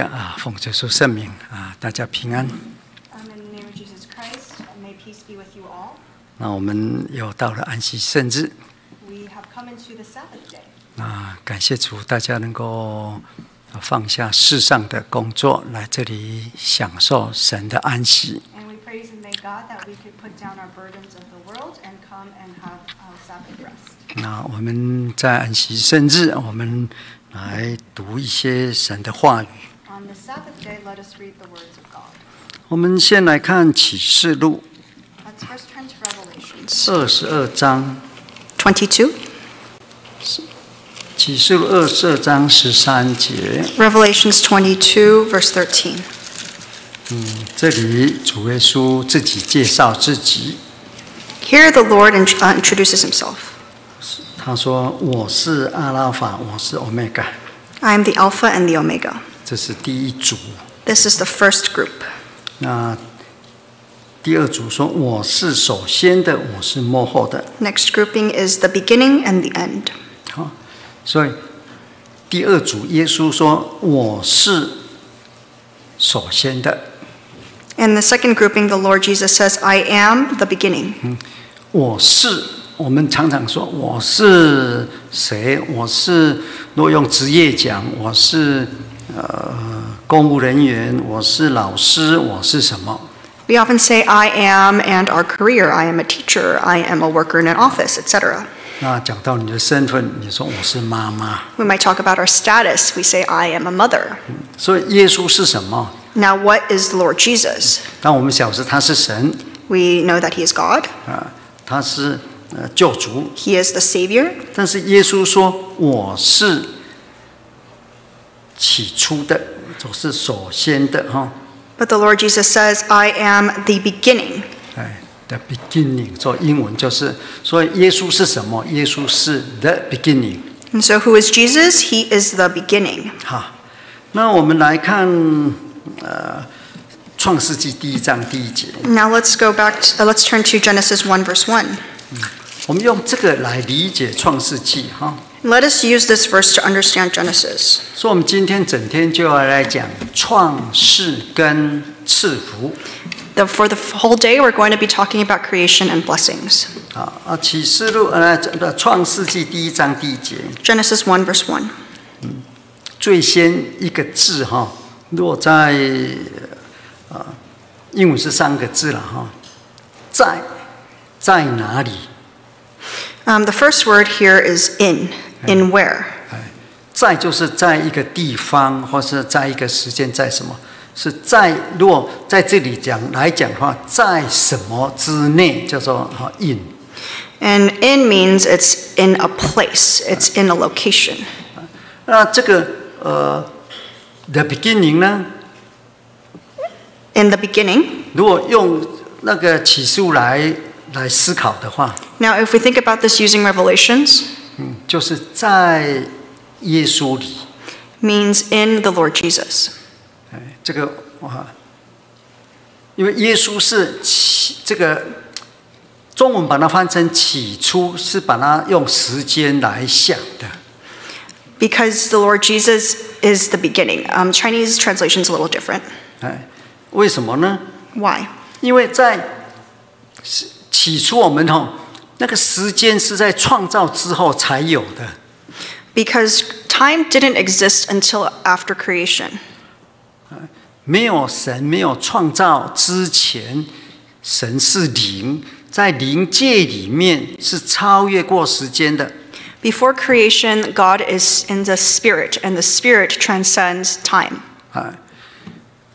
啊，奉这书圣名啊，大家平安。那我们又到了安息圣日。那感谢主，大家能够放下世上的工作，来这里享受神的安息。那我们在安息圣日，我们来读一些神的话语。On the Sabbath day, let us read the words of God. 我们先来看启示录 Let's first turn to Revelations. 二十二章， 22. 启示录二十二章十三节。 Revelations 22, verse 13. 这里主耶稣自己介绍自己， Here the Lord int- uh, introduces himself. 他说：“我是阿拉法，我是欧米伽。 I am the Alpha and the Omega. ” 这是第一组。This is the first group. 那第二组说：“我是首先的，我是幕后的。Next grouping is the beginning and the end. ”好，所以第二组耶稣说：“我是首先的，And the second grouping, the Lord Jesus says, I am the beginning. 我是。”我们常常说我是谁？我是若用职业讲，我是呃公务人员，我是老师，我是什么？We often say, I am, and our career. I am a teacher. I am a worker in an office, etc. 那讲到你的身份，你说我是妈妈，We might talk about our status. We say, I am a mother. 所以耶稣是什么？Now, what is the Lord Jesus? 当我们晓得他是神 We know that He is God, 啊，他是呃救主，He is the Savior. 但是耶稣说我是起初的，总是首先的哈。But the Lord Jesus says, "I am the beginning." 哎，the beginning，所以英文就是，所以耶稣是什么？耶稣是 the beginning。And so, who is Jesus? He is the beginning. 哈，那我们来看呃。创世记第一章第一节。Now let's go back. To, uh, let's turn to Genesis one verse one. 我们用这个来理解创世记哈。let us use this verse to understand Genesis. 所以，我们今天整天就要来讲创世跟赐福。The, for the whole day, we're going to be talking about creation and blessings. 啊啊，启示录呃，创世记第一章第一节。Genesis one verse one. 嗯，最先一个字哈，落在啊，英文是三个字了哈，在在哪里？Um, the first word here is in. In where? 在就是在一个地方，或是在一个时间，在什么？是在如果在这里讲来讲的话，在什么之内叫做哈 in。 And in means it's in a place, it's in a location. 那这个呃，the beginning 呢？ In the beginning. 如果用那个起诉来来思考的话， Now, if we think about this using Revelations, 嗯， 就是在耶稣里， means in the Lord Jesus. 哎，这个哇，因为耶稣是起这个中文把它翻成起初，是把它用时间来想的。 Because the Lord Jesus is the beginning. Um, Chinese translation is a little different. 哎，为什么呢？ Why? 因为在起起初我们哈 那个时间是在创造之后才有的。Because time didn't exist until after creation. 没有神，没有创造之前，神是灵，在灵界里面是超越过时间的。Before creation, God is in the Spirit, and the Spirit transcends time. 啊，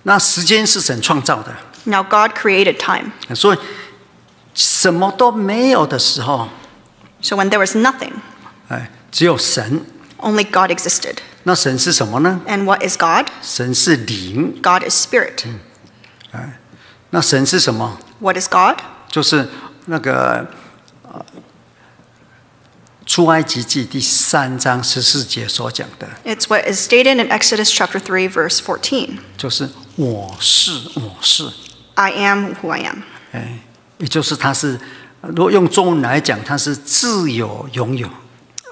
那时间是神创造的，Now, God created time. 所以什么都没有的时候， So, when there was nothing, 哎，只有神。 only God existed. 那神是什么呢？ And what is God? 神是灵。 God is Spirit. 那神是什么？ What is God? 就是那个呃，出埃及记第三章十四节所讲的， It's what is stated in Exodus chapter 3, verse 14. 就是我是我是。 I am who I am. 哎， 也就是他是，如果用中文来讲，他是自有拥有。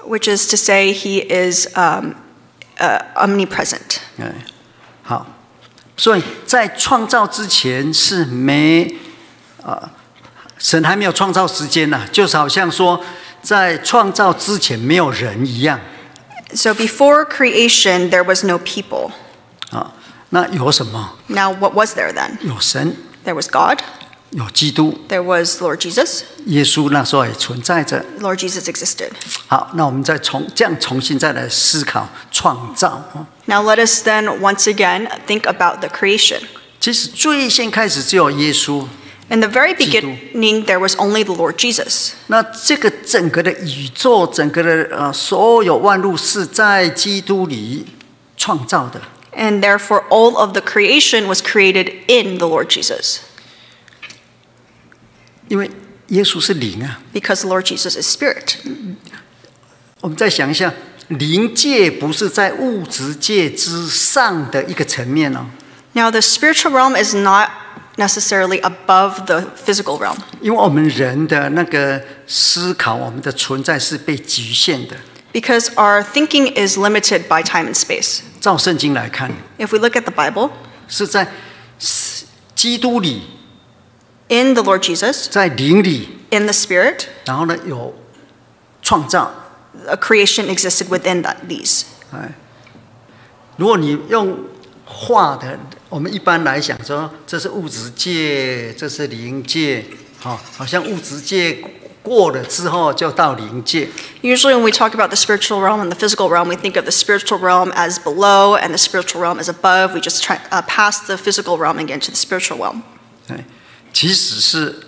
which is to say, he is um, uh, omnipresent. 嗯，好，所以在创造之前是没啊、神还没有创造时间呢、就是好像说在创造之前没有人一样 So before creation, there was no people. 啊。那有什么？Now, what was there then? 有神，There was God, 有基督， there was Lord Jesus. 耶稣那时候也存在着。 Lord Jesus existed. 好，那我们再重这样重新再来思考创造啊。 Now, let us then once again think about the creation. 其实最先开始只有耶稣， In the very 基督。 beginning, there was only the Lord Jesus. 那这个整个的宇宙，整个的呃所有万物是在基督里创造的。 And therefore, all of the creation was created in the Lord Jesus. 因为耶稣是灵啊， Because the Lord Jesus is spirit. 我们再想一下，灵界不是在物质界之上的一个层面哦， Now, the spiritual realm is not necessarily above the physical realm. 因为我们人的那个思考，我们的存在是被局限的。 Because our thinking is limited by time and space. 照圣经来看， If we look at the Bible, 是在基督里， in the Lord Jesus, 在灵里， in the Spirit, 然后呢有创造。 a creation existed within that, these. 哎，如果你用画的，我们一般来讲说，这是物质界，这是灵界，好、好像物质界过了之后就到灵界。 Usually, when we talk about the spiritual realm and the physical realm, we think of the spiritual realm as below and the spiritual realm as above. We just try, uh, pass the physical realm and get into the spiritual realm. 哎， 即使是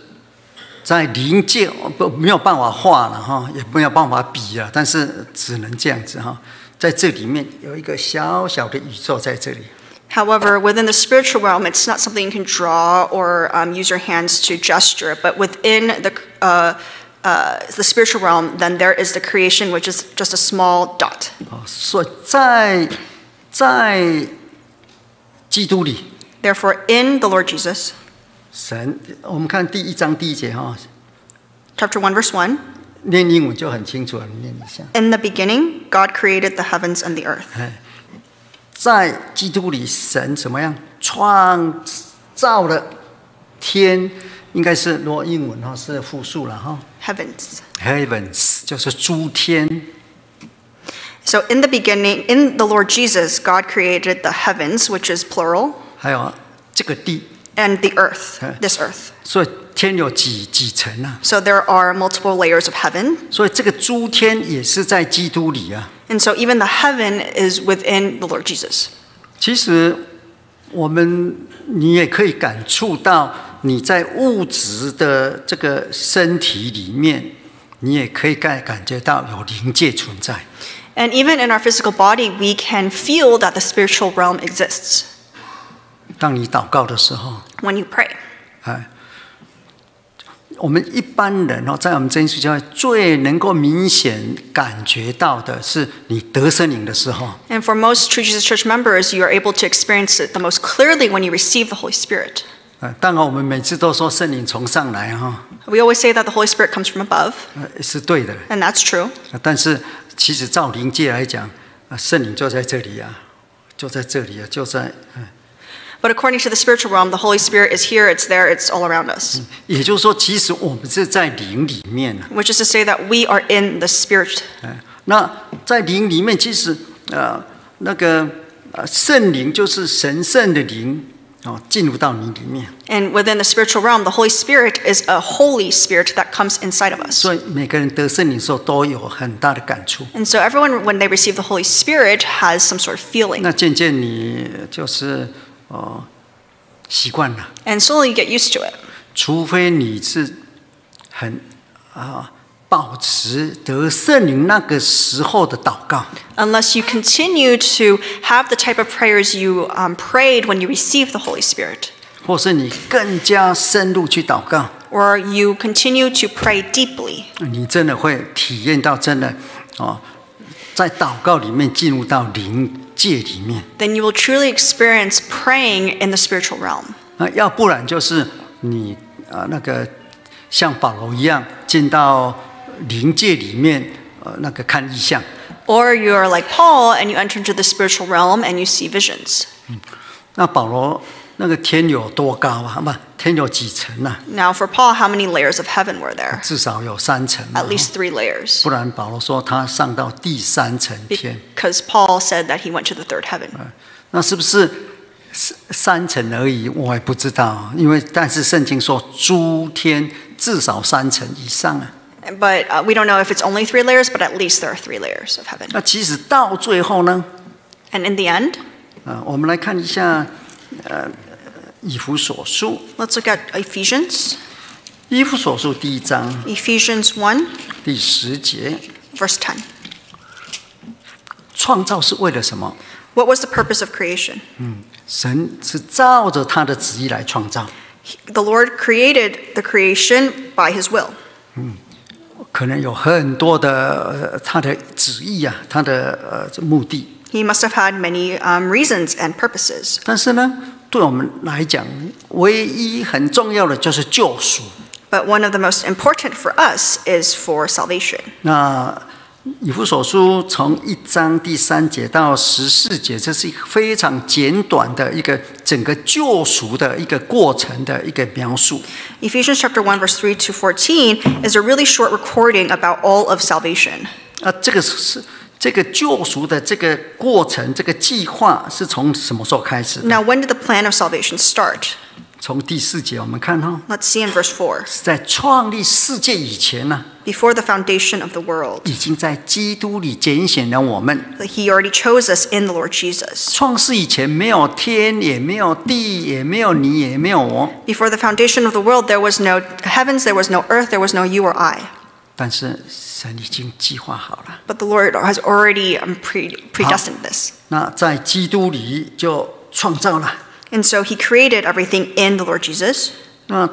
在临界，不没有办法画了哈，也没有办法比了，但是只能这样子哈。在这里面有一个小小的宇宙在这里，However, within the spiritual realm, it's not something you can draw or um, use your hands to gesture. But within the uh, uh, the spiritual realm, then there is the creation, which is just a small dot. 哦，所在在基督里，Therefore, in the Lord Jesus, 神，我们看第一章第一节哈，chapter one, verse one. 念英文就很清楚了，你念一下。In the beginning, God created the heavens and the earth. 哎，在基督里，神怎么样创造了天？应该是如果英文哈是复数了哈 Heavens.，heavens 就是诸天。So, in the beginning, in the Lord Jesus, God created the heavens, which is plural, 还有这个地，and the earth, Okay. this earth. 所以天有几几层啊？ So, there are multiple layers of heaven. 所以这个诸天也是在基督里啊。 And so, even the heaven is within the Lord Jesus. 其实我们你也可以感触到，你在物质的这个身体里面，你也可以感感觉到有灵界存在。 And even in our physical body, we can feel that the spiritual realm exists 当你祷告的时候，when you pray. 哎，我们一般人哦，在我们真耶稣教会最能够明显感觉到的是，你得圣灵的时候，And for most True Jesus Church members, you are able to experience it the most clearly when you receive the Holy Spirit. 呃，当然我们每次都说圣灵从上来哈，We always say that the Holy Spirit comes from above, 呃，是对的。and that's true. 但是其实照灵界来讲，啊，圣灵就在这里啊，就在这里啊，就在，嗯 But according to the spiritual realm, the Holy Spirit is here, it's there, it's all around us. 也就是说，其实我们是在灵里面啊。 Which is to say that we are in the Spirit. 哎，那在灵里面，其实呃，那个呃，圣灵就是神圣的灵哦，进入到你里面。 And within the spiritual realm, the Holy Spirit is a Holy Spirit that comes inside of us. 所以每个人得圣灵的时候都有很大的感触。 And so everyone, when they receive the Holy Spirit, has some sort of feeling. 那渐渐你就是 哦习惯了，And slowly you get used to it. 除非你是很啊保持得圣灵那个时候的祷告。Unless you continue to have the type of prayers you um, prayed when you received the Holy Spirit. 或是你更加深入去祷告，Or you continue to pray deeply. 你真的会体验到真的哦，在祷告里面进入到灵 界里面。 Then you will truly experience praying in the spiritual realm. 那要不然就是你啊、那个像保罗一样进到灵界里面，呃那个看异象。 Or you are like Paul and you enter into the spiritual realm and you see visions. 那保罗 那个天有多高啊？不，天有几层啊？Now, for Paul, how many layers of heaven were there? 至少有三层嘛 At least three layers. 不然保罗说他上到第三层天，Because Paul said that he went to the third heaven. 那是不是三三层而已？我也不知道，因为但是圣经说诸天至少三层以上啊。But uh, we don't know if it's only three layers, but at least there are three layers of heaven. 那其实到最后呢，And in the end, 啊，我们来看一下，呃，以弗所书，let's look at Ephesians. 以弗所书第一章 Ephesians one. 第十节，verse ten. 创造是为了什么？What was the purpose of creation? 嗯神是照着他的旨意来创造，The Lord created the creation by his will. 嗯可能有很多的呃他的旨意啊，他的呃目的。He must have had many um, reasons and purposes. 但是呢，对我们来讲，唯一很重要的就是救赎。 But one of the most important for us is for salvation. 那以弗所书从一章第三节到十四节，这是一个非常简短的一个整个救赎的一个过程的一个描述。 Ephesians chapter 1 verse 3 to 14 is a really short recording about all of salvation. 啊，这个是 这个救赎的这个过程，这个计划是从什么时候开始的？Now, when did the plan of salvation start? 从第四节我们看哈、哦，Let's see in verse four，是在创立世界以前呢、Before the foundation of the world, 已经在基督里拣选了我们。he already chose us in the Lord Jesus. 创世以前没有天，也没有地，也没有你，也没有我。Before the foundation of the world, there was no heavens, there was no earth, there was no you or I. 但是神已经计划好了。But the Lord has already um, pre- predestined this. 那在基督里就创造了。And so he created everything in the Lord Jesus. 那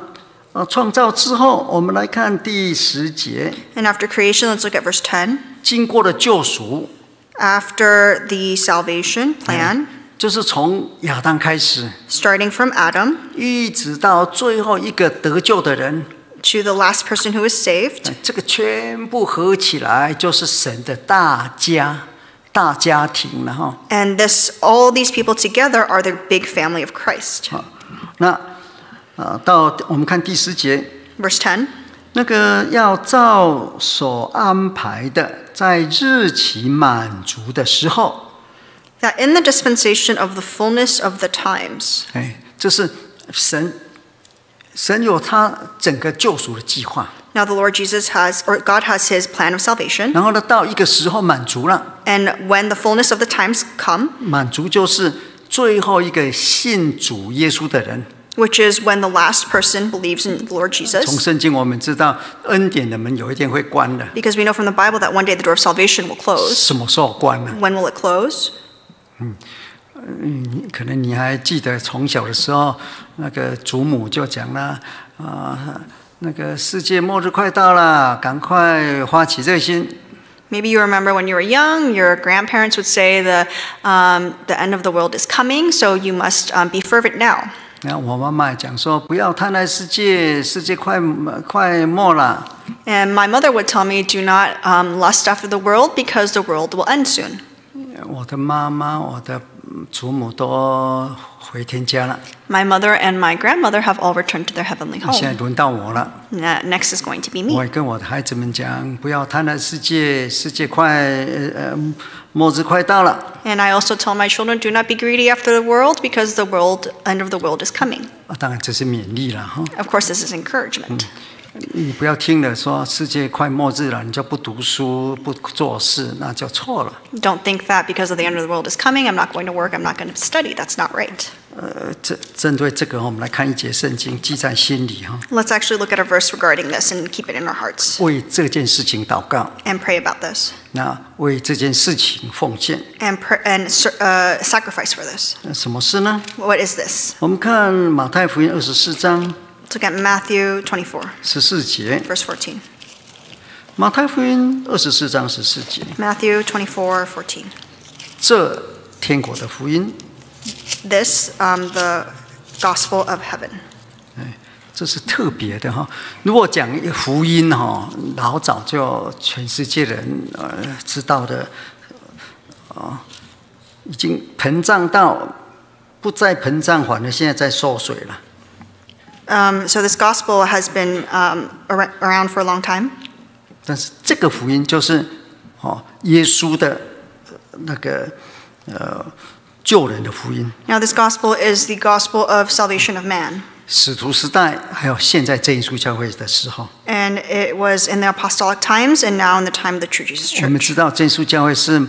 呃，创造之后，我们来看第十节，And after creation, let's look at verse ten. 经过了救赎，After the salvation plan, 就是从亚当开始，starting from Adam 一直到最后一个得救的人，to the last person who was saved, 这个全部合起来就是神的大家、大家庭了哈。 and this all these people together are the big family of Christ. 那啊，到我们看第十节， Verse 10. 那个要照所安排的，在日期满足的时候， That in the dispensation of the fullness of the times, 哎，这是神， 神有他整个救赎的计划。 now the Lord Jesus has, or God has his plan of salvation, 然后呢，到一个时候满足了， and when the fullness of the times come, 满足就是最后一个信主耶稣的人。 which is when the last person believes in the Lord 从 Jesus, 圣经我们知道，恩典的门有一天会关的。 because we know from the Bible that one day the door of salvation will close. 什么时候关呢？ When will it close? 你可能你还记得从小的时候，那个祖母就讲了啊、那个世界末日快到了，赶快发起热心。Maybe you remember when you were young, your grandparents would say the, um, the end of the world is coming, so you must um, be fervent now. 那我妈妈讲说，不要贪爱世界，世界快快没了。And my mother would tell me, do not um, lust after the world because the world will end soon. 我的妈妈、我的祖母都回天家了， My mother and my grandmother have all returned to their heavenly 现在 home. 轮到我了。 Ne- Next is going to be 我 me. 也跟我的孩子们讲，不要贪爱世界，世界快呃呃末日快到了。 And I also tell my children, do not be greedy after the world because the world end of the world is coming. 啊，当然这是勉励了哈。 Of course, this is encouragement. 你不要听了说世界快末日了，你就不读书不做事，那就错了。Don't think that because of the end of the world is coming, I'm not going to work, I'm not going to study. That's not right. 呃，这针对这个，我们来看一节圣经，记在心里哈，Let's actually look at a verse regarding this and keep it in our hearts 为这件事情祷告，and pray about this 那为这件事情奉献。and, pr- and uh, sacrifice for this. 那什么事呢？What is this? 我们看马太福音二十四章 Let's look at Matthew 24, 十四节，verse 14. 马太福音二十四章十四节，Matthew 24, 14. 这天国的福音，This, um, the gospel of heaven. 这是特别的哈。如果讲福音哈，老早就全世界人呃知道的，啊、已经膨胀到不再膨胀，反而现在在缩水了。Um, so this gospel has been um, ar- around for a long time. 但是这个福音就是哦，耶稣的呃那个呃救人的福音。 Now, this gospel is the gospel of salvation of man. 使徒时代还有现在真耶稣教会的时候， And it was in the apostolic times and now in the time of the True Jesus 我们 Church. 知道真耶稣教会是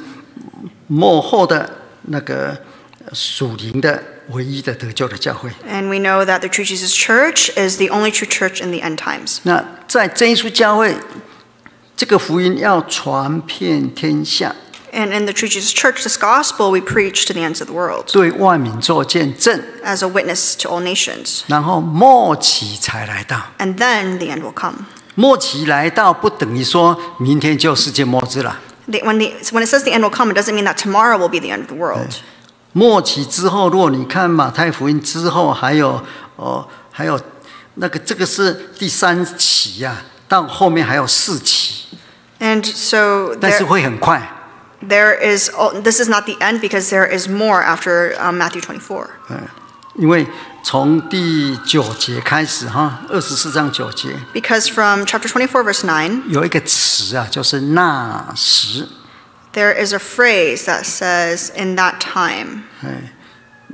幕后的那个呃属灵的 唯一的得救的教会。 And we know that the True Jesus Church is the only true church in the end times. 那在真耶稣教会，这个福音要传遍天下， And in the True Jesus Church, this gospel we preach to the ends of the world 对万民做见证， as a witness to all nations. 然后末期才来到。 And then the end will come. 末期来到不等于说明天就世界末日了。 The, when, the, when it says the end will come, it doesn't mean that tomorrow will be the end of the world. 末期之后，如果你看马太福音之后，还有哦，还有那个这个是第三期呀、到后面还有四期，And so 但是会很快。there is, oh, this is not the end because there is more after um, Matthew twenty four. 嗯因为从第九节开始哈，二十四章九节 Because from chapter twenty four verse nine. 有一个词啊，就是那时，there is a phrase that says, in that time, 哎，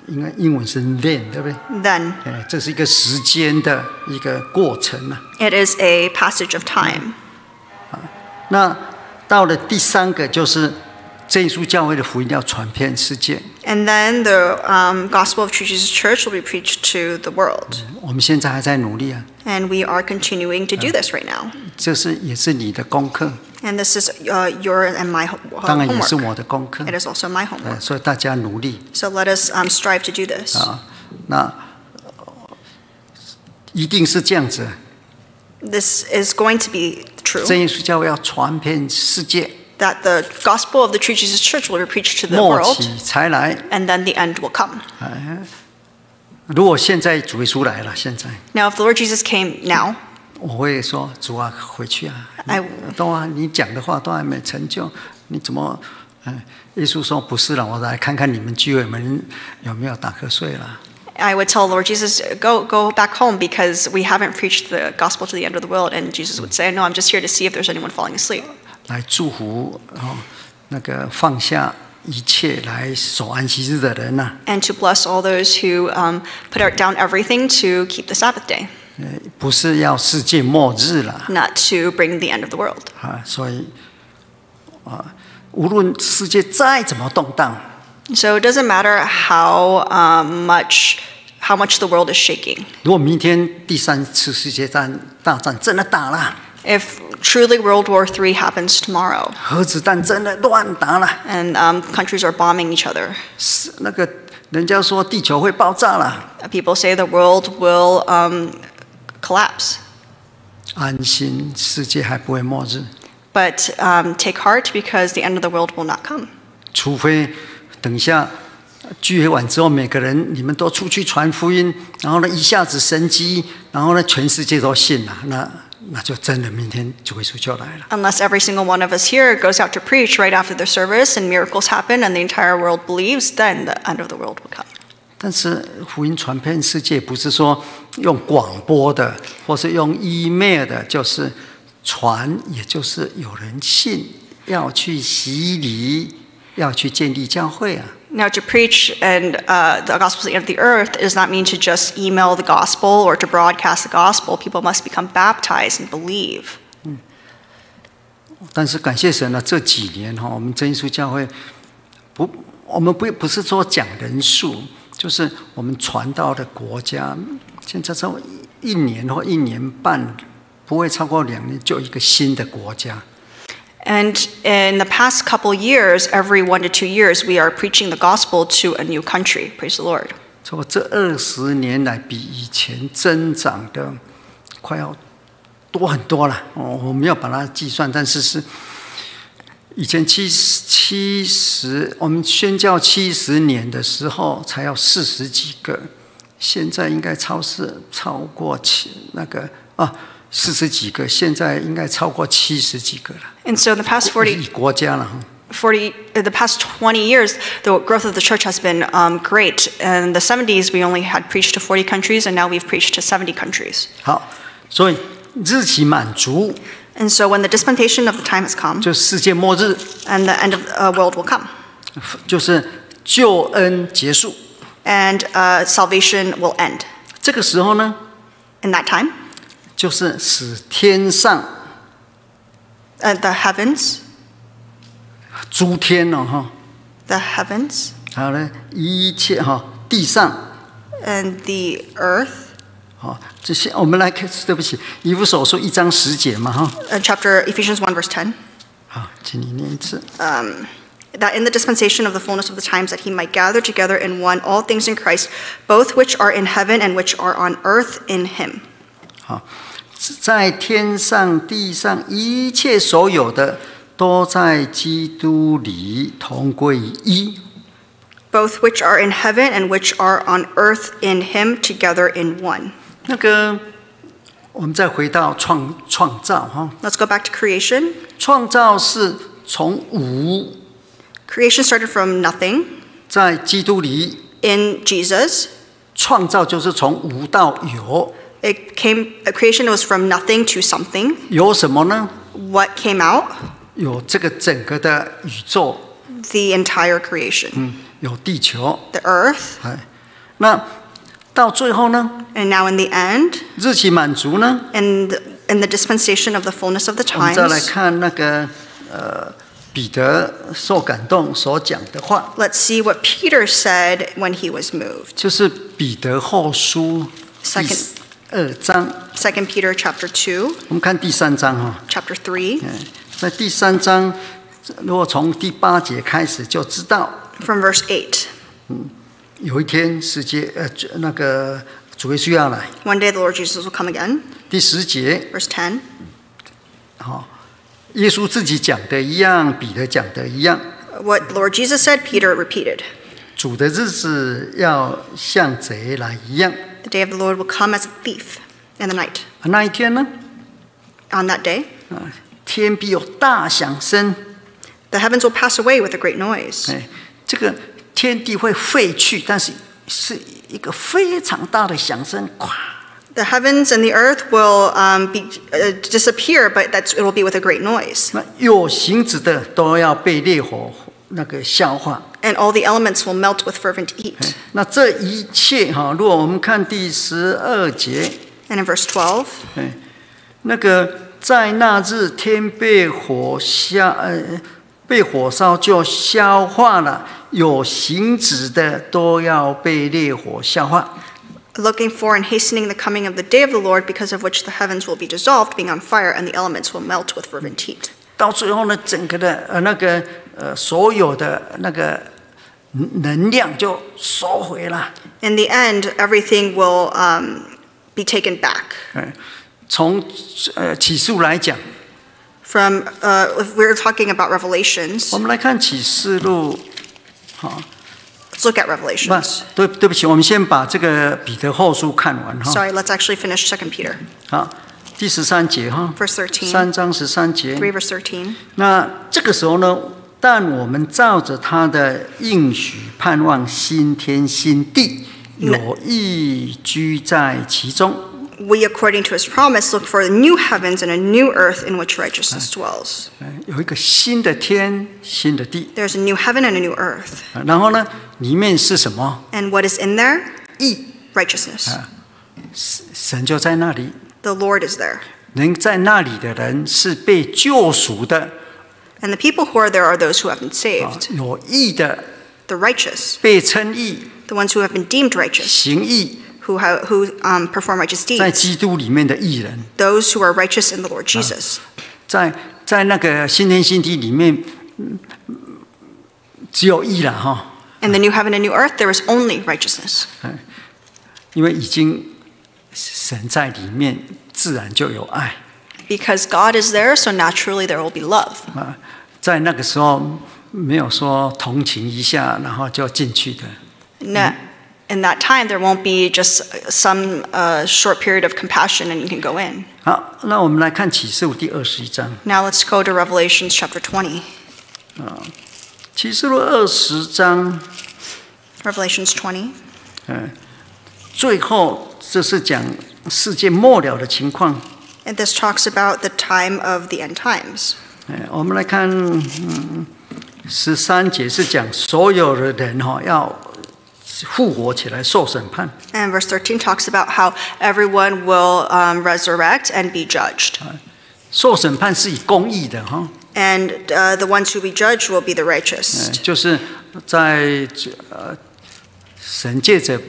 应该英文是 then，对不对？ then. 哎，这是一个时间的一个过程啊。 It is a passage of time. 那到了第三个，就是真耶稣教会的福音要传遍世界。 And then the um, gospel of True Jesus Church will be preached to the world. 我们现在还在努力啊， And we are continuing to do this right now. 这是也是你的功课， And this is uh, your and my ho- 当然也是 homework. 我的功课 It。is also my 呃， homework. 所以大家努力 So let us um, strive to do this. 啊。那呃一定是这样子， This is going to be true. 真耶稣教会要传遍世界， That the gospel of the True Jesus Church will be preached to the 末 world, 期才来。 and then the end will come. 如果现在主耶稣来了，现在 Now, if the Lord Jesus came now, 我会说主啊，回去啊，哎都啊，你讲的话都还没成就，你怎么？嗯，耶稣说不是了，我来看看你们聚会们有没有打瞌睡了。I would tell Lord Jesus, go, go back home because we haven't preached the gospel to the end of the world. And Jesus would say, No, I'm just here to see if there's anyone falling asleep. 来祝福哦，那个放下一切来守安息日的人呐、And to bless all those who um, put down everything to keep the Sabbath day, 呃，不是要世界末日了 not to bring the end of the world. 啊，所以啊，无论世界再怎么动荡， So it doesn't matter how um, much how much the world is shaking. 如果明天第三次世界战大战真的打了， If truly World War III happens tomorrow 核子弹真的乱打了， and um, countries are bombing each other, 是那个人家说地球会爆炸了， people say the world will um, collapse. 安心，世界还不会末日， But um, take heart because the end of the world will not come. 除非等一下聚会完之后，每个人你们都出去传福音，然后呢一下子神机，然后呢全世界都信了，那那就真的明天主耶稣就来了。 Unless every single one of us here goes out to preach right after the service and miracles happen and the entire world believes, then the end of the world will come. 但是福音传遍世界，不是说用广播的，或是用 email 的，就是传，也就是有人信，要去洗礼，要去建立教会啊。Now, to preach and uh, the gospel to the end of the earth does not mean to just email the gospel or to broadcast the gospel. People must become baptized and believe. 嗯但是感谢神呢，这几年哈，我们真耶稣教会不，我们不不是说讲人数，就是我们传道的国家，现在超一年或一年半，不会超过两年，就一个新的国家。And in the past couple years, every one to two years, we are preaching the gospel to a new country. Praise the Lord. 说这二十年来比以前增长的快要多很多了。哦，我没有把它计算，但是是以前七十七十，我们宣教七十年的时候才要四十几个，现在应该超市超过七那个啊四十几个，现在应该超过七十几个了。And so in the past 40, 以国家了哈。40, uh, the past 20 years, the growth of the church has been um, great. In the seventy s we only had preached to 40 countries, and now we've preached to 70 countries. 好，所以日期满足，And so when the dispensation of the time has come, 就世界末日， and the end of the uh, world will come, 就是救恩结束。 and uh, salvation will end. 这个时候呢， In that time, 就是使天上 uh, the heavens, 诸天哦哈， the heavens, 还有呢一切哈地上 and the earth, 好，这些我们来看，对不起，以弗所书一章十节嘛哈， uh, chapter Ephesians 1, verse 10. 好，请你念一次。 that in the dispensation of the fullness of the times that he might gather together in one all things in Christ, both which are in heaven and which are on earth in him. 好，在天上地上一切所有的，都在基督里同归于一。 Both which are in heaven and which are on earth in him together in one. 那个，我们再回到创创造哈，Let's go back to creation. 创造是从无 Creation started from nothing 在基督里 in Jesus. 创造，就是从无到有。It came uh, creation was from nothing to something. 有什么呢？What came out? 有这个整个的宇宙，The entire creation. 嗯，有地球，The earth. 哎，那到最后呢， And now in the end, 日期满足呢， in the, in the dispensation of the fullness of the 我们再来 times. 看那个呃彼得受感动所讲的话， Let's see what Peter said when he was moved. 就是彼得后书第 Second 二章， 2 Peter chapter 2, 我们看第三章哈、 chapter 3, 嗯，在第三章，如果从第八节开始就知道， from verse 8. 有一天世界呃主那个主耶稣要来， One day the Lord Jesus will come again. 第十节 Verse 10. 哈、耶稣自己讲的一样，彼得讲的一样， What Lord Jesus said, Peter repeated. 主的日子要像贼来一样。 The day of the Lord will come as a thief in the night. 那一天呢， On that day, 啊，天必有大响声， the heavens will pass away with a great noise. 哎，这个 天地会废去，但是是一个非常大的响声，咵，The heavens and the earth will um, be, uh, disappear, but that's, it will be with a great noise. 那有形质的都要被烈火那个消化。And all the elements will melt with fervent heat. 那这一切哈，如果我们看第十二节，And in verse 12, 哎，那个在那日天被火消，呃，被火烧就消化了，有形质的都要被烈火消化。looking for and hastening the coming of the day of the Lord, because of which the heavens will be dissolved, being on fire, and the elements will melt with fervent heat. 到最后呢，整个的呃那个呃所有的那个能能量就收回了。In the end, everything will um, be taken back. 嗯，从呃起诉来讲，From, uh, if we're talking about Revelations, 我们来看启示录，好、let's look at Revelations. 对对不起，我们先把这个彼得后书看完哈。Sorry, let's actually finish Second Peter. 好，第十三节哈，verse 13, 三章十三节。3 verse 13. 那这个时候呢，但我们照着他的应许，盼望新天新地，有意居在其中。We, according to his promise, look for the new heavens and a new earth in which righteousness dwells. 哎有一个新的天，新的地。 There's a new heaven and a new earth. 啊然后呢，里面是什么？ And what is in there? 义， Righteousness. 神就在那里。 The Lord is there. 能在那里的人是被救赎的， And the people who are there are those who have been 啊 saved, 有义的， the righteous, 被称义， the ones who have been deemed righteous, 行义， who, have, who um, perform righteous 在 deeds, 基督里面的义人， those who are righteous in the Lord Jesus. 在在那个新天新地里面，嗯只有义了哈。 In the new heaven and new earth, there is only righteousness. 因为已经神在里面，自然就有爱 Because God is there, so naturally there will be love. 啊。在那个时候没有说同情一下，然后就进去的。 No, in that time, there won't be just some uh, short period of compassion and you can go in. 好，那我们来看启示录第二十一章。 Now let's go to Revelations chapter 20. 启示录二十章， Revelations 20. 最后这是讲世界末了的情况。 And this talks about the time of the end times. 哎，我们来看，嗯，十三节是讲所有的人哈、要 复活起来受审判。 And verse 13 talks about how everyone will um, resurrect and be judged. 受审判是以公义的哈、 And uh, the ones who be judged will be the 呃 righteous. 就是在呃神借着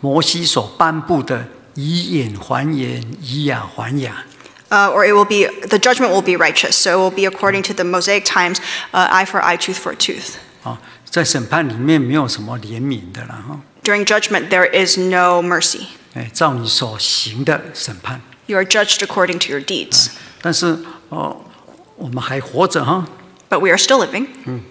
摩西所颁布的以眼还眼，以牙还牙。 Uh, or it will be, the judgment will be righteous. So it will be according to the Mosaic times, uh, eye for eye, tooth for tooth. 啊， 在审判里面没有什么怜悯的了哈，During judgment, there is no mercy. 哎，照你所行的审判。You are judged according to your deeds. 但是哦，我们还活着哈，But we are still living, 嗯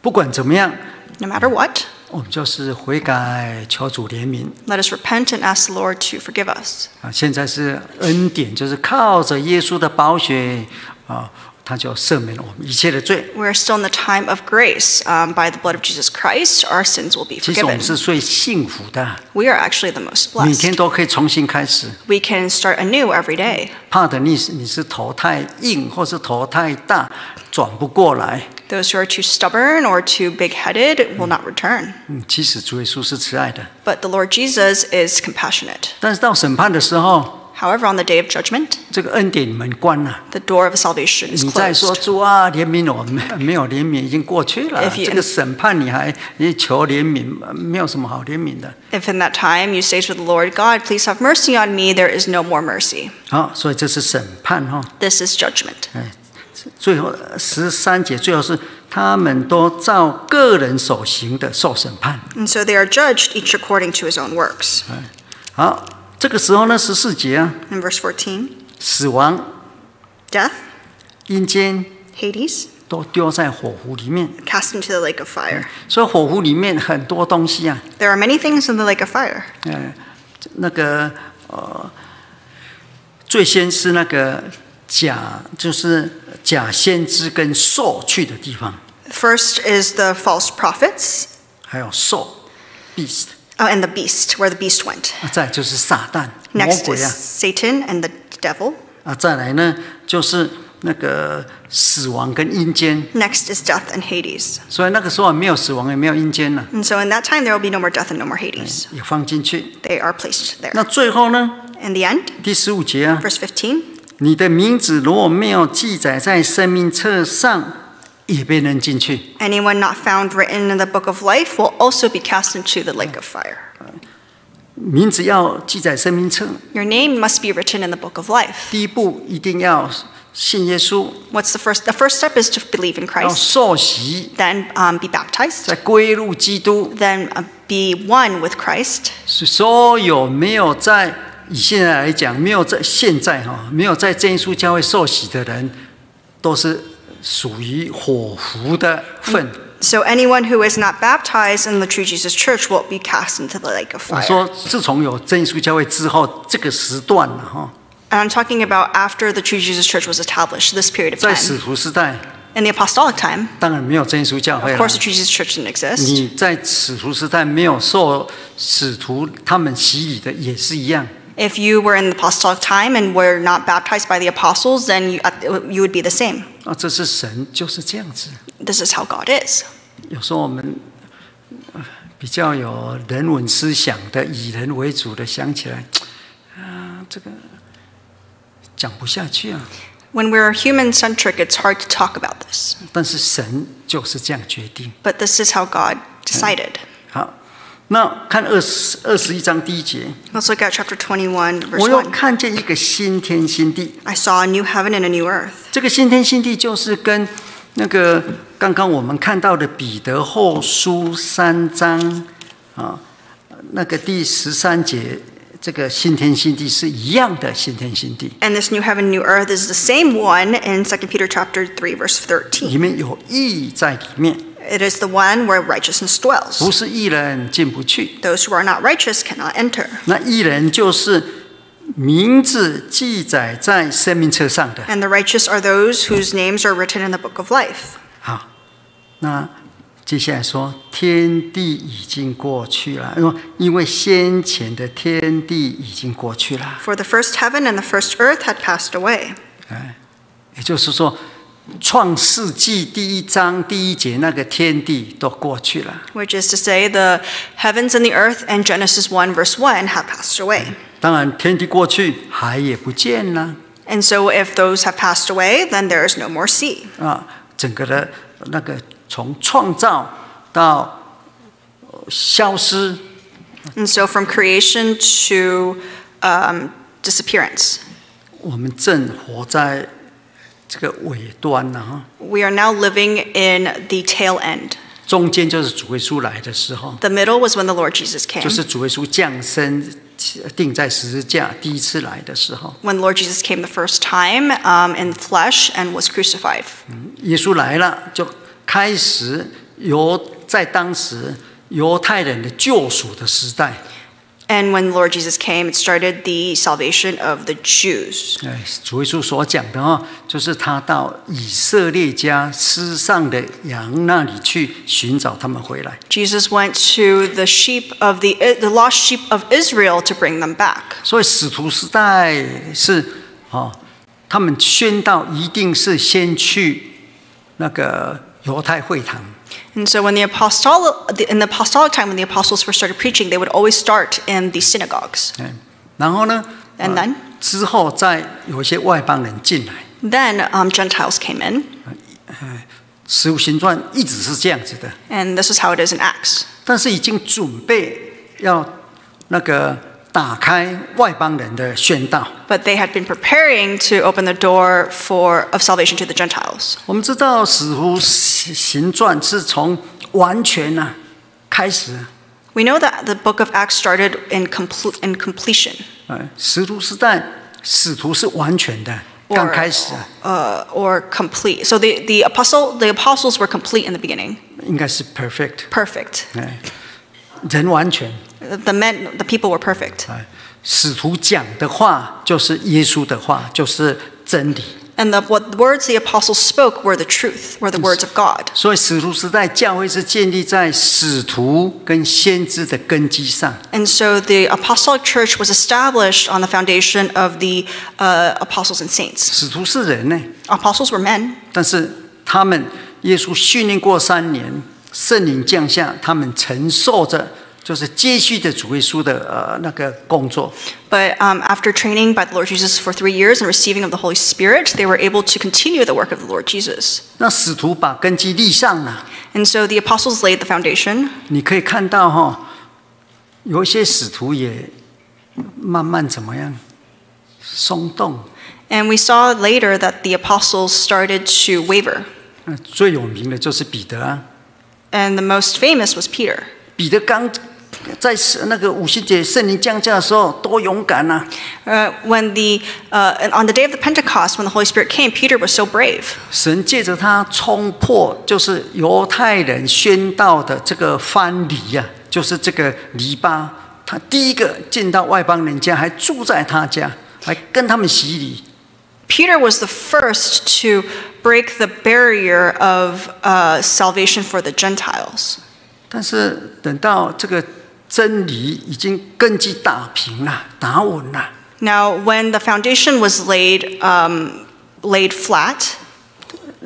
不管怎么样，no matter what. 我们就是悔改，求主怜悯 Let us repent and ask the Lord to forgive us. 啊！现在是恩典，就是靠着耶稣的宝血啊，他就赦免了我们一切的罪。 We are still in the time of grace. Um, by the blood of Jesus Christ, our sins will be 其实我 forgiven. 们是最幸福的， We are actually the most 每 blessed. 天都可以重新开始。 We can start anew every day. 怕的你是你是头太硬，或是头太大，转不过来。 Those who are too stubborn or too big headed will not return. 嗯，其实主耶稣是慈爱的， But the Lord Jesus is compassionate. 但是到审判的时候， However, on the day of judgment, 这个恩典门关了。 the door of salvation is 你再说 closed. 主啊，怜悯我，没没有怜悯，已经过去了。 If you- 这个审判你还你求怜悯，没有什么好怜悯的。 If in that time you say to the Lord, God, please have mercy on me, there is no more mercy. 好，所以这是审判哈。 This is judgment. 哎，最后十三节最后是他们都照个人所行的受审判。 And so they are judged each according to his own works. 好， 这个时候呢，十四节啊， In verse 14, 死亡、 death, 阴间 Hades, 都丢在火湖里面。 cast into the lake of fire. 所以火湖里面很多东西啊， There are many things in the lake of fire. 呃，那个呃，最先是那个假，就是假先知跟兽去的地方， First is the false prophets, 还有兽 beast， oh, and the beast, where the beast went. 啊，再就是撒旦魔 Next 鬼 is 啊， Satan and the devil. 啊，再来呢就是那个死亡跟阴间， Next is death and Hades. 所以那个时候没有死亡也没有阴间了， And so in that time, there will be no more death and no more Hades. 也放进去。 They are placed there. 那最后呢， In the end, 第十五节啊， verse 15, 你的名字如果没有记载在生命册上， 也被扔进去。 anyone not found written in the book of life will also be cast into the lake of fire. 名字要记载生命册， Your name must be written in the book of life. 第一步一定要信耶稣， What's the first? The first step is to believe in 要 Christ, 受洗， then um, be baptized, 再归入基督。 then uh, be one with Christ. 是所有没有在以现在来讲，没有在现在哈，没有在真耶稣教会受洗的人，都是 属于火湖的份。 So anyone who is not baptized in the true Jesus Church will be cast into the lake of 我 fire. 说，自从有真耶稣教会之后，这个时段了哈， And I'm talking about after the true Jesus Church was established, this period of 在 time. 使徒时代， In the apostolic time, 当然没有真耶稣教会 of 了 course, the true Jesus Church didn't exist. 你在使徒时代没有受使徒他们洗礼的，也是一样。 If you were in the apostolic time and were not baptized by the apostles, then you, uh, you would be the same. 啊，这是神就是这样子。This is how God is. 有时候我们呃比较有人文思想的，以人为主的，想起来，啊，这个讲不下去啊。When we're human centric, it's hard to talk about this. 但是神就是这样决定。But this is how God decided. 好，那看二十二十一章第一节， Let's look at chapter 21, verse 我又 1. 看见一个新天新地。 I saw a new heaven and a new earth. 这个新天新地就是跟那个刚刚我们看到的彼得后书三章啊，那个第十三节，这个新天新地是一样的新天新地， And this new heaven, new earth is the same one in 2 Peter chapter 3, verse 13. 里面有义在里面， It is the one where righteousness 不 dwells. 是义人进不去。 Those who are not righteous cannot enter. 那义人就是名字记载在生命册上的。 And the righteous are those whose names are written in the book of life. 好， 那接下来说，天地已经过去了，因为因为先前的天地已经过去了， For the first heaven and the first earth had passed away. 也就是说， 创世纪第一章第一节那个天地都过去了。Which is to say, the heavens and the earth and Genesis one verse one have passed away. 当然，天地过去，海也不见了 And so, if those have passed away, then there is no more sea. 啊，整个的那个从创造到呃消失，And so, from creation to um, disappearance, 我们正活在这个尾端呢、哈。we are now living in the tail end. 中间就是主耶稣来的时候，The middle was when the Lord Jesus came. 就是主耶稣降生定在十字架第一次来的时候，when Lord Jesus came the first time um, in flesh and was crucified. 耶稣来了，就开始犹在当时犹太人的救赎的时代。And when Lord Jesus came, it started the salvation of the Jews. 哎，主耶稣所讲的哦，就是他到以色列家失丧的羊那里去寻找他们回来。 Jesus went to the sheep of the, the lost sheep of Israel to bring them back. 所以使徒时代是哦，他们宣道一定是先去那个犹太会堂， And so when the apostolic, in the apostolic time, when the apostles first started preaching, they would always start in the synagogues. 哎，然后呢， And then? 之后再有一些外邦人进来， Then um, Gentiles came in, 使徒行传一直是这样子的， and this is how it is in Acts. 但是已经准备要那个 打开外邦人的宣道。But they had been preparing to open the door for, of salvation to the Gentiles. 我们知道使徒行传是从完全呢、开始，We know that the book of Acts started in, complete in completion, 哎，使徒时代使徒是完全的，刚开始啊 uh, or complete. So the, the, apostle, the apostles were complete in the beginning, 应该是 perfect，perfect. 哎，人完全，The men, the people were perfect. 哎，使徒讲的话就是耶稣的话，就是真理。 And the what the words the apostles spoke were the truth, were the words of God. 所以使徒时代教会是建立在使徒跟先知的根基上。 And so the apostolic church was established on the foundation of the uh, apostles and saints. 使徒是人呢， Apostles were men, 但是他们耶稣训练过三年，圣灵降下，他们承受着 就是接续的主耶稣的呃那个工作。 but um, after training by the Lord Jesus for three years and receiving of the Holy Spirit, they were able to continue the work of the Lord Jesus. 那使徒把根基立上了， And so the apostles laid the foundation. 你可以看到哈、有一些使徒也慢慢怎么样松动。 And we saw later that the apostles started to waver. 呃最有名的就是彼得啊， And the most famous was Peter. 彼得刚 在那个五旬节圣灵降下的时候多勇敢呐、 Uh, when the, uh, and on the day of the Pentecost, when the Holy Spirit came, Peter was so brave. 神借着他冲破，就是犹太人宣道的这个藩篱呀、就是这个篱笆。他第一个进到外邦人家，还住在他家，还跟他们洗礼。 Peter was the first to break the barrier of uh, salvation for the Gentiles. 但是等到这个 真理已经根基打平了、打稳了， Now, when the foundation was laid, um, laid flat,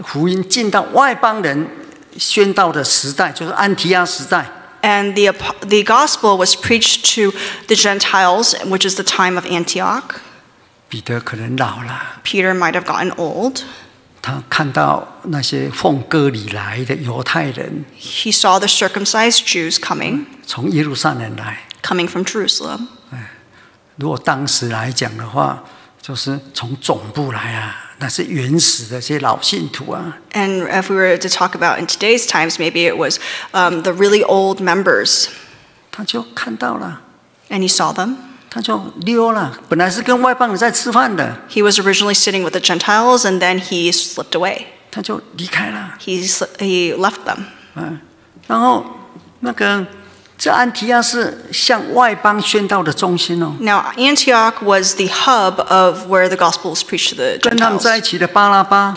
福音进到外邦人宣道的时代，就是安提阿时代。 and the, ap- the gospel was preached to the Gentiles, which is the time of Antioch, 彼得可能老了， Peter might have gotten old. 他看到那些奉割礼来的犹太人 He saw the circumcised Jews coming, 从耶路撒冷来。coming from Jerusalem. 如果当时来讲的话，就是从总部来啊，那是原始的这些老信徒啊，And if we were to talk about in today's times, maybe it was um, the really old members, 他就看到了，and he saw them. 他就溜了。本来是跟外邦人在吃饭的，He was originally sitting with the Gentiles, and then he slipped away. 他就离开了。He, sli- he left them. 嗯，然后那个这安提阿是向外邦宣道的中心哦。Now Antioch was the hub of where the gospel was preached to the Gentiles. 跟他们在一起的巴拿巴，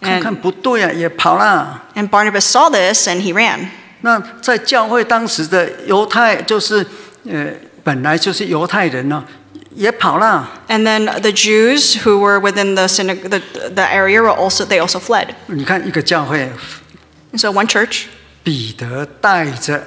看看不对啊，也跑了。And Barnabas saw this and he ran. 那在教会当时的犹太，就是呃，本来就是犹太人呢、啊。And then the Jews who were within the synagogue, the, the area, were also they also fled. 你看一个教会。And so one church. 彼得带着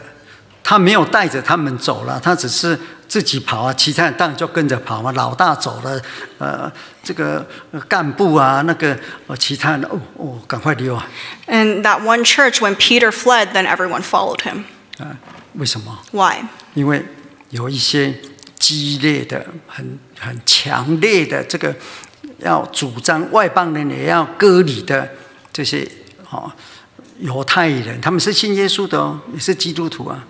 他没有带着他们走了，他只是自己跑啊，其他人当然就跟着跑嘛。老大走了，呃，这个呃干部啊，那个呃其他人哦哦，赶快溜啊！and that one church, when Peter fled, then everyone followed him. 啊，为什么？Why? 因为有一些激烈的、很很强烈的这个要主张外邦人也要割礼的这些哦犹太人，他们是信耶稣的哦，也是基督徒啊。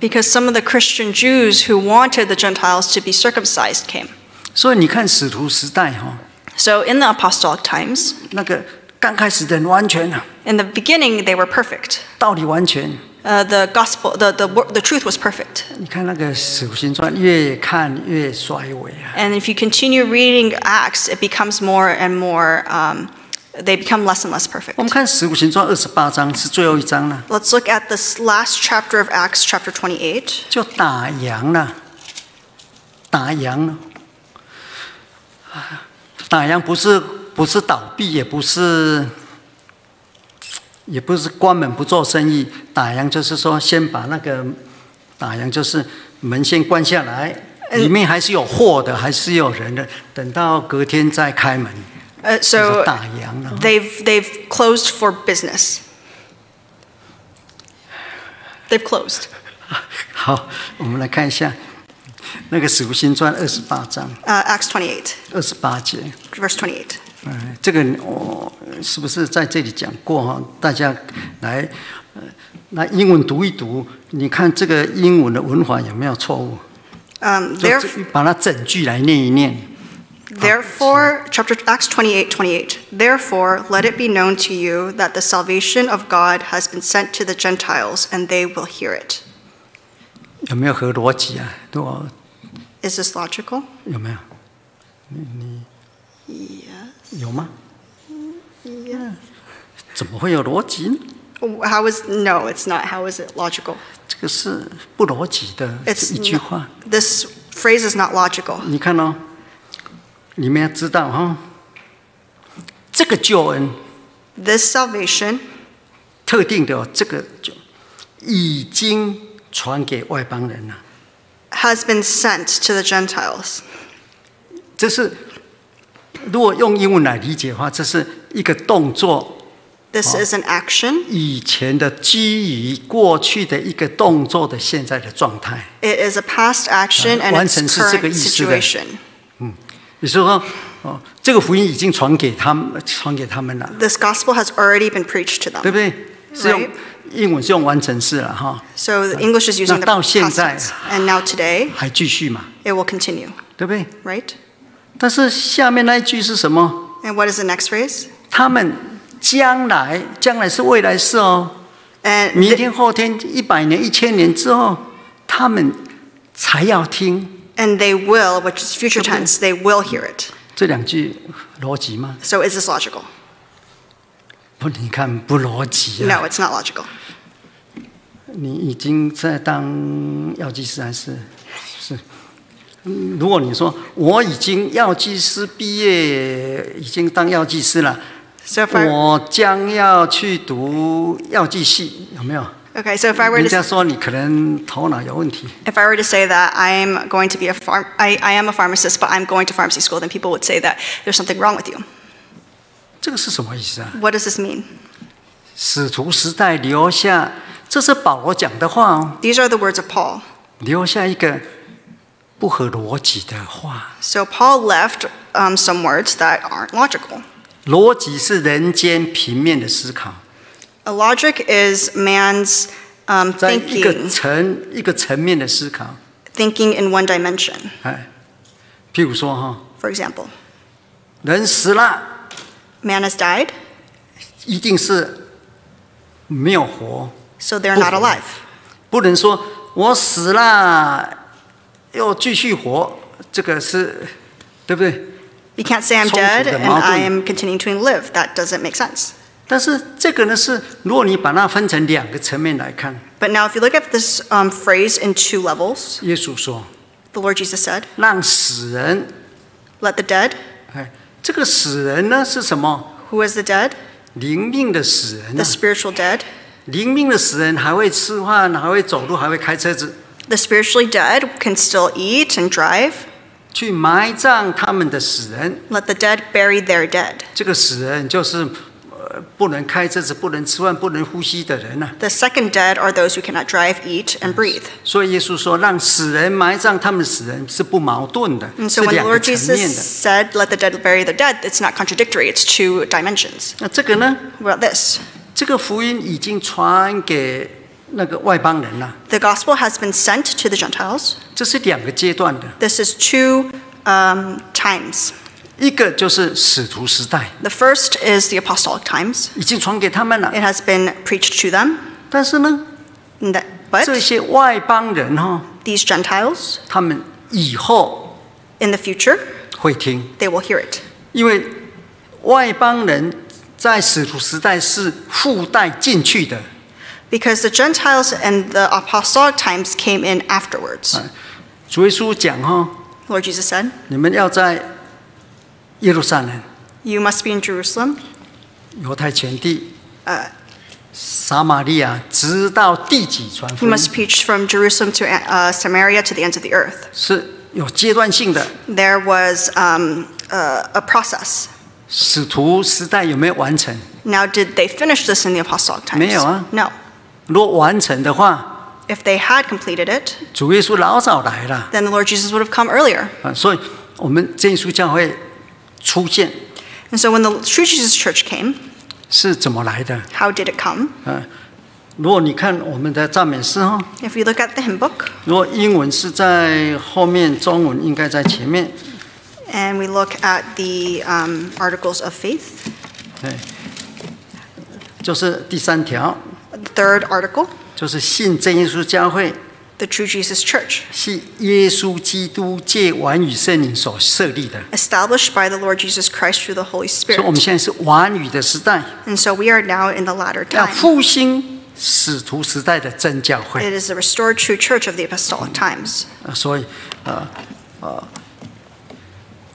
Because some of the Christian Jews who wanted the Gentiles to be circumcised came. 所以你看使徒时代哈、 So in the apostolic times, 那个刚开始的人完全啊， in the beginning, they were perfect. 道理完全。 Uh, the gospel, the, the, wor- the truth was perfect. 你看那个使徒行传，越看越衰微啊。 And if you continue reading Acts, it becomes more and more, um, they become less and less perfect. 我们看使徒行传二十八章是最后一章了， Let's look at this last chapter of Acts, chapter 28. 就打烊了，打烊了。啊打烊不是不是倒闭，也不是也不是关门不做生意，打烊就是说先把那个打烊就是门先关下来，里面还是有货的，还是有人的，等到隔天再开门， Uh, 就是 so 打烊了。 they've, they've closed for business. They've closed. 好，我们来看一下那个《使徒行传》二十八章 Uh, Acts 28, 二十八节。 verse 28. 嗯，这个我、是不是在这里讲过哈？大家来，呃，拿英文读一读，你看这个英文的文法有没有错误？ Um, 就 theref- 这把它整句来念一念。 Therefore, chapter Acts 28, 28. Therefore, let it be known to you that the salvation of God has been sent to the Gentiles, and they will hear it. 有没有合逻辑啊？如果 Is this logical? 有没有？你你有吗？ Yeah. 怎么会有逻辑呢？ How is no? It's not. How is it logical? 这个是不逻辑的 It's 一句 not- 话。 this phrase is not logical. 你看哦， 你们要知道哈、这个救恩 This salvation 特定的、哦、这个就已经传给外邦人了。has been sent to the Gentiles. 这是如果用英文来理解的话，这是一个动作，This is an action. 以前的基于过去的一个动作的现在的状态。It is a past action and 完 its 成是这个 current 意思的。situation. 也就是说，哦，这个福音已经传给他们，传给他们了，This gospel has already been preached to 对 them. 对不对？是用.英文是用完成式了哈，So the English is using the 到 past tense. And now today, 还继续嘛，it will continue, 对不对？right? 但是下面那一句是什么？And what is the next phrase? 他们将来，将来是未来式哦，And 明天、后天、一百年、一千年之后，他们才要听 and they will, which is future tense, they will hear it. 这两句逻辑吗？So is this logical? 不，你看不逻辑啊！No, it's not logical. 你已经在当药剂师还是是？嗯如果你说我已经药剂师毕业，已经当药剂师了我将要去读药剂系，有没有？okay, so if I were 人 to 家说你可能头脑有问题， if I were to say that I'm going to be a farm, I, I am a pharmacist, but I'm going to pharmacy school, then people would say that there's something wrong with you. 这个是什么意思啊？ What does this mean? 使徒时代留下，这是保罗讲的话哦， These are the words of Paul. 留下一个不合逻辑的话。 So Paul left um, some words that aren't logical. 逻辑是人间平面的思考， A logic is man's um, 在一个 thinking, 层一个层面的思考。 thinking in one dimension. 哎，譬如说哈， For example, 人死了， man has died, 一定是没有活， so they're not Oh. alive. 不能说我死了又继续活，这个是对不对？ You can't say I'm 冲突 dead 的 and 矛 I 盾。 am continuing to live. That doesn't make sense. 但是这个呢是，如果你把它分成两个层面来看， But now, if you look at this um, phrase in two levels, 耶稣说 the Lord Jesus said, 让死人， Let the dead. 哎，这个死人呢是什么？ Who is the dead? 灵命的死人、 The 啊， spiritual dead. 灵命的死人还会吃饭，还会走路，还会开车子， The spiritually dead can still eat and drive. 去埋葬他们的死人。 Let the dead bury their dead. 这个死人就是呃 不能开车子、不能吃饭、不能呼吸的人呐、 The second dead are those who cannot drive, eat, and breathe. 所以耶稣说，让死人埋葬他们的死人是不矛盾的， And 是 so when the 两个 Lord 层面 Jesus 的。 said, Let the dead bury their dead, it's not contradictory, it's two dimensions. 那这个呢？ What about this? 这个福音已经传给那个外邦人了， The gospel has been sent to the Gentiles. 这是两个阶段的， This is two um, times. 一个就是使徒时代，The first is the apostolic times. 已经传给他们了 It，has been preached to them. 但是呢 that- But 这些外邦人哈、these Gentiles, 他们以后 in the future, 会听，they will hear it. 因为外邦人在使徒时代是附带进去的。Because the Gentiles and the apostolic times came in afterwards. 主耶稣讲哈、Lord Jesus said, 你们要在 耶路撒冷、 You must be in Jerusalem, 犹太全地、 uh, 撒玛利亚，直到地极传福 you 音， must preach from Jerusalem to uh, Samaria to the ends of the earth. 是有阶段性的。 There was um, uh, a process. 使徒时代有没有完成？ Now, did they finish this in the apostolic times? 没有啊。 No. 如果完成的话， If they had completed it, 主耶稣老早来了 then the Lord Jesus would have come earlier. 啊，所以我们真耶稣教会 出现 And so when the True Jesus Church came, 是怎么来的？ how did it come? 啊，如果你看我们的赞美诗哈， If you look at the hymn book 如果英文是在后面，中文应该在前面。 and we look at the um, articles of faith, 对，就是第三条， the third article, 就是信真耶稣教会 the True Jesus Church, 是耶稣基督借完与圣灵所设立的。 established by the Lord Jesus Christ through the Holy 所以我们 Spirit. 现在是完语的时代， And so we are now in the latter 要 time. 复兴使徒时代的真教会。 It is the restored true church of the apostolic times. 呃所以呃呃，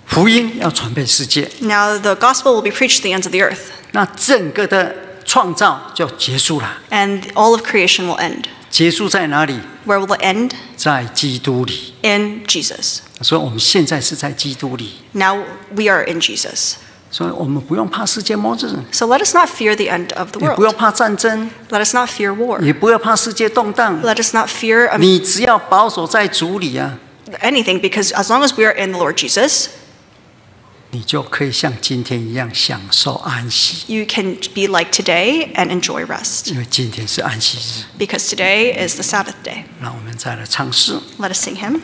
福音要传遍世界， Now the gospel will be preached to the ends of the earth, 那整个的创造就结束了。 and all of creation will end. 结束在哪里？ Where will it end? 在基督里。 In Jesus. 所以我们现在是在基督里， Now we are in Jesus. 所以我们不用怕世界末日， So let us not fear the end of the 也不要 world. 怕战争， Let us not fear war. 也不要怕世界动荡。 Let us not fear um, 你只要保守在主里啊， anything because as long as we are in the Lord Jesus, 你就可以像今天一样享受安息， you can be like today and enjoy rest 因为今天是安息日。 because today is the Sabbath day. 让我们再来唱诗。 Let us sing him.